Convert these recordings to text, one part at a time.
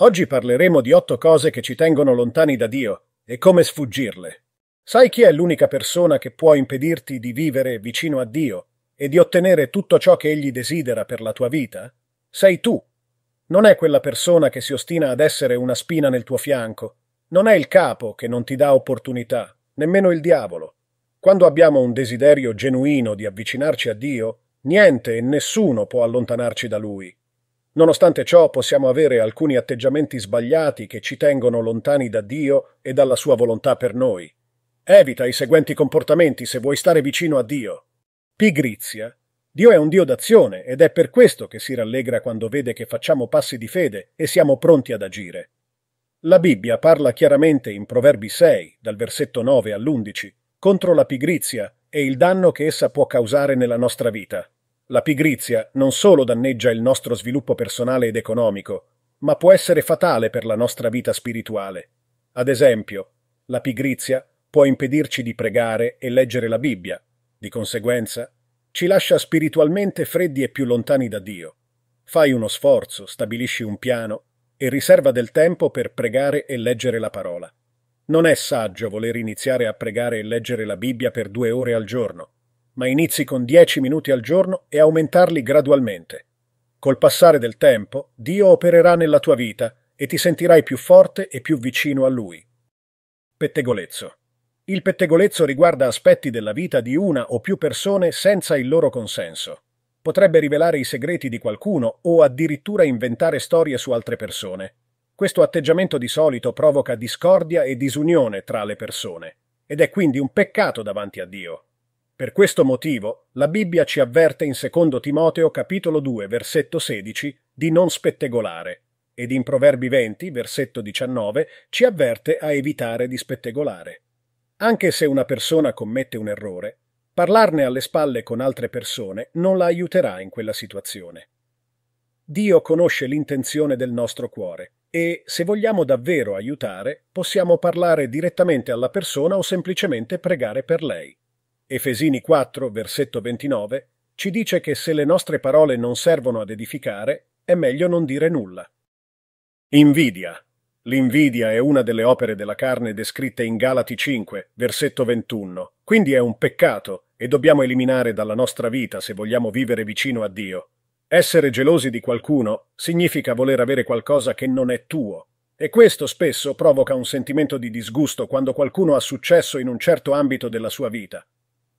Oggi parleremo di otto cose che ci tengono lontani da Dio e come sfuggirle. Sai chi è l'unica persona che può impedirti di vivere vicino a Dio e di ottenere tutto ciò che Egli desidera per la tua vita? Sei tu. Non è quella persona che si ostina ad essere una spina nel tuo fianco. Non è il capo che non ti dà opportunità, nemmeno il diavolo. Quando abbiamo un desiderio genuino di avvicinarci a Dio, niente e nessuno può allontanarci da Lui. Nonostante ciò possiamo avere alcuni atteggiamenti sbagliati che ci tengono lontani da Dio e dalla sua volontà per noi. Evita i seguenti comportamenti se vuoi stare vicino a Dio. Pigrizia. Dio è un Dio d'azione ed è per questo che si rallegra quando vede che facciamo passi di fede e siamo pronti ad agire. La Bibbia parla chiaramente in Proverbi 6, dal versetto 9 all'11, contro la pigrizia e il danno che essa può causare nella nostra vita. La pigrizia non solo danneggia il nostro sviluppo personale ed economico, ma può essere fatale per la nostra vita spirituale. Ad esempio, la pigrizia può impedirci di pregare e leggere la Bibbia, di conseguenza ci lascia spiritualmente freddi e più lontani da Dio. Fai uno sforzo, stabilisci un piano e riserva del tempo per pregare e leggere la parola. Non è saggio voler iniziare a pregare e leggere la Bibbia per due ore al giorno ma inizi con 10 minuti al giorno e aumentarli gradualmente. Col passare del tempo, Dio opererà nella tua vita e ti sentirai più forte e più vicino a Lui. Pettegolezzo. Il pettegolezzo riguarda aspetti della vita di una o più persone senza il loro consenso. Potrebbe rivelare i segreti di qualcuno o addirittura inventare storie su altre persone. Questo atteggiamento di solito provoca discordia e disunione tra le persone, ed è quindi un peccato davanti a Dio. Per questo motivo la Bibbia ci avverte in 2 Timoteo capitolo 2 versetto 16 di non spettegolare ed in Proverbi 20 versetto 19 ci avverte a evitare di spettegolare. Anche se una persona commette un errore, parlarne alle spalle con altre persone non la aiuterà in quella situazione. Dio conosce l'intenzione del nostro cuore e, se vogliamo davvero aiutare, possiamo parlare direttamente alla persona o semplicemente pregare per lei. Efesini 4, versetto 29, ci dice che se le nostre parole non servono ad edificare, è meglio non dire nulla. Invidia. L'invidia è una delle opere della carne descritte in Galati 5, versetto 21, quindi è un peccato e dobbiamo eliminare dalla nostra vita se vogliamo vivere vicino a Dio. Essere gelosi di qualcuno significa voler avere qualcosa che non è tuo, e questo spesso provoca un sentimento di disgusto quando qualcuno ha successo in un certo ambito della sua vita.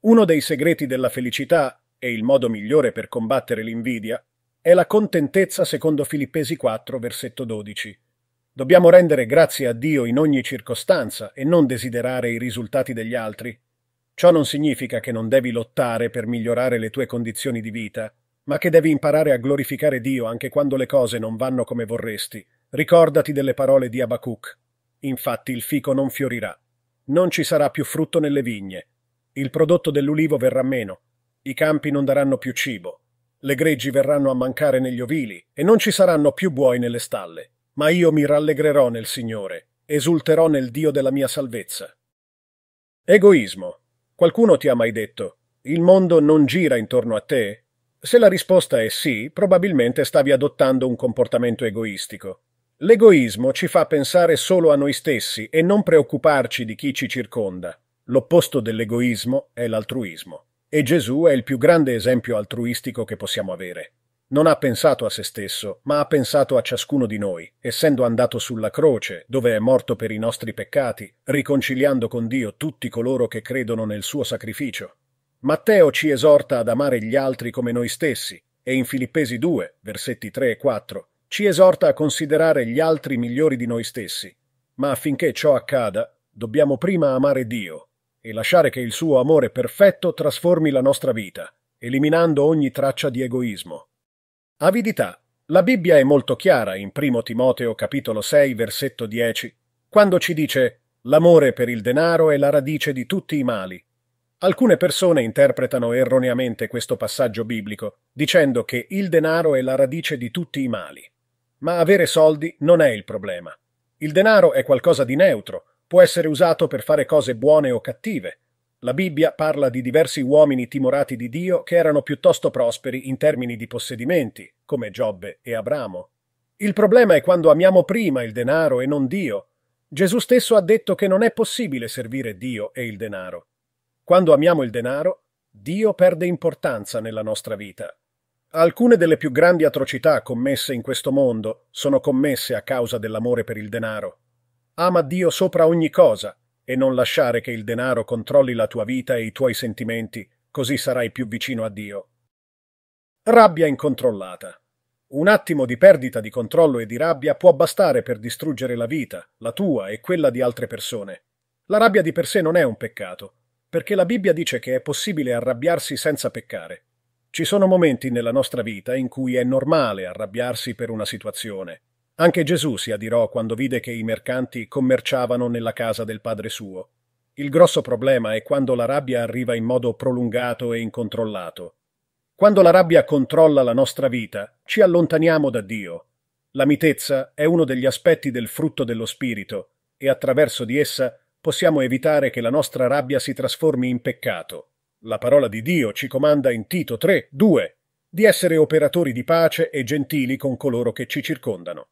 Uno dei segreti della felicità, e il modo migliore per combattere l'invidia, è la contentezza secondo Filippesi 4, versetto 12. Dobbiamo rendere grazie a Dio in ogni circostanza e non desiderare i risultati degli altri. Ciò non significa che non devi lottare per migliorare le tue condizioni di vita, ma che devi imparare a glorificare Dio anche quando le cose non vanno come vorresti. Ricordati delle parole di Abacuc. Infatti il fico non fiorirà. Non ci sarà più frutto nelle vigne il prodotto dell'ulivo verrà meno, i campi non daranno più cibo, le greggi verranno a mancare negli ovili e non ci saranno più buoi nelle stalle. Ma io mi rallegrerò nel Signore, esulterò nel Dio della mia salvezza. Egoismo. Qualcuno ti ha mai detto il mondo non gira intorno a te? Se la risposta è sì, probabilmente stavi adottando un comportamento egoistico. L'egoismo ci fa pensare solo a noi stessi e non preoccuparci di chi ci circonda. L'opposto dell'egoismo è l'altruismo. E Gesù è il più grande esempio altruistico che possiamo avere. Non ha pensato a se stesso, ma ha pensato a ciascuno di noi, essendo andato sulla croce, dove è morto per i nostri peccati, riconciliando con Dio tutti coloro che credono nel suo sacrificio. Matteo ci esorta ad amare gli altri come noi stessi, e in Filippesi 2, versetti 3 e 4, ci esorta a considerare gli altri migliori di noi stessi. Ma affinché ciò accada, dobbiamo prima amare Dio, e lasciare che il suo amore perfetto trasformi la nostra vita, eliminando ogni traccia di egoismo. Avidità. La Bibbia è molto chiara in 1 Timoteo capitolo 6 versetto 10, quando ci dice l'amore per il denaro è la radice di tutti i mali. Alcune persone interpretano erroneamente questo passaggio biblico, dicendo che il denaro è la radice di tutti i mali. Ma avere soldi non è il problema. Il denaro è qualcosa di neutro, Può essere usato per fare cose buone o cattive. La Bibbia parla di diversi uomini timorati di Dio che erano piuttosto prosperi in termini di possedimenti, come Giobbe e Abramo. Il problema è quando amiamo prima il denaro e non Dio. Gesù stesso ha detto che non è possibile servire Dio e il denaro. Quando amiamo il denaro, Dio perde importanza nella nostra vita. Alcune delle più grandi atrocità commesse in questo mondo sono commesse a causa dell'amore per il denaro. Ama Dio sopra ogni cosa e non lasciare che il denaro controlli la tua vita e i tuoi sentimenti, così sarai più vicino a Dio. Rabbia incontrollata. Un attimo di perdita di controllo e di rabbia può bastare per distruggere la vita, la tua e quella di altre persone. La rabbia di per sé non è un peccato, perché la Bibbia dice che è possibile arrabbiarsi senza peccare. Ci sono momenti nella nostra vita in cui è normale arrabbiarsi per una situazione. Anche Gesù si adirò quando vide che i mercanti commerciavano nella casa del Padre suo. Il grosso problema è quando la rabbia arriva in modo prolungato e incontrollato. Quando la rabbia controlla la nostra vita, ci allontaniamo da Dio. La mitezza è uno degli aspetti del frutto dello Spirito e attraverso di essa possiamo evitare che la nostra rabbia si trasformi in peccato. La parola di Dio ci comanda in Tito 3, 2 di essere operatori di pace e gentili con coloro che ci circondano.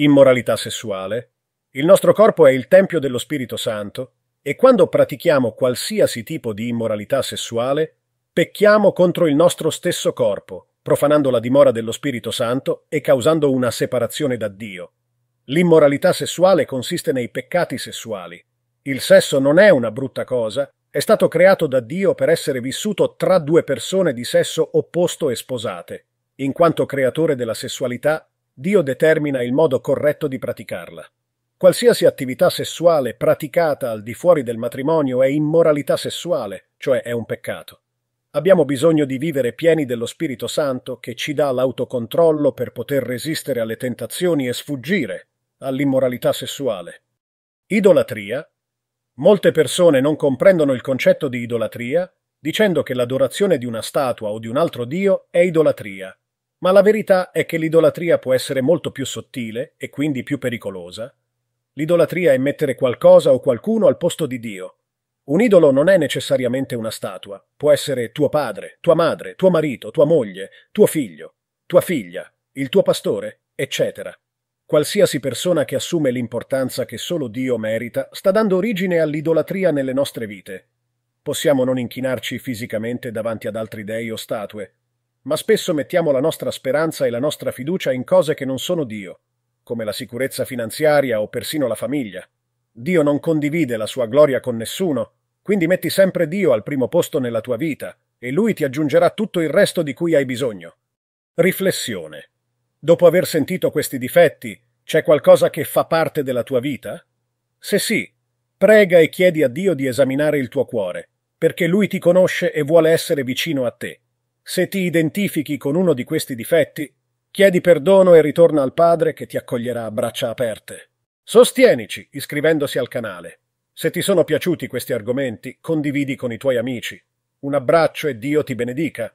Immoralità sessuale. Il nostro corpo è il Tempio dello Spirito Santo e quando pratichiamo qualsiasi tipo di immoralità sessuale, pecchiamo contro il nostro stesso corpo, profanando la dimora dello Spirito Santo e causando una separazione da Dio. L'immoralità sessuale consiste nei peccati sessuali, il sesso non è una brutta cosa, è stato creato da Dio per essere vissuto tra due persone di sesso opposto e sposate. In quanto creatore della sessualità, Dio determina il modo corretto di praticarla. Qualsiasi attività sessuale praticata al di fuori del matrimonio è immoralità sessuale, cioè è un peccato. Abbiamo bisogno di vivere pieni dello Spirito Santo che ci dà l'autocontrollo per poter resistere alle tentazioni e sfuggire all'immoralità sessuale. Idolatria Molte persone non comprendono il concetto di idolatria dicendo che l'adorazione di una statua o di un altro dio è idolatria. Ma la verità è che l'idolatria può essere molto più sottile e quindi più pericolosa. L'idolatria è mettere qualcosa o qualcuno al posto di Dio. Un idolo non è necessariamente una statua, può essere tuo padre, tua madre, tuo marito, tua moglie, tuo figlio, tua figlia, il tuo pastore, eccetera. Qualsiasi persona che assume l'importanza che solo Dio merita sta dando origine all'idolatria nelle nostre vite. Possiamo non inchinarci fisicamente davanti ad altri dei o statue, ma spesso mettiamo la nostra speranza e la nostra fiducia in cose che non sono Dio, come la sicurezza finanziaria o persino la famiglia. Dio non condivide la sua gloria con nessuno, quindi metti sempre Dio al primo posto nella tua vita e Lui ti aggiungerà tutto il resto di cui hai bisogno. Riflessione. Dopo aver sentito questi difetti, c'è qualcosa che fa parte della tua vita? Se sì, prega e chiedi a Dio di esaminare il tuo cuore, perché Lui ti conosce e vuole essere vicino a te. Se ti identifichi con uno di questi difetti, chiedi perdono e ritorna al Padre che ti accoglierà a braccia aperte. Sostienici iscrivendosi al canale. Se ti sono piaciuti questi argomenti, condividi con i tuoi amici. Un abbraccio e Dio ti benedica.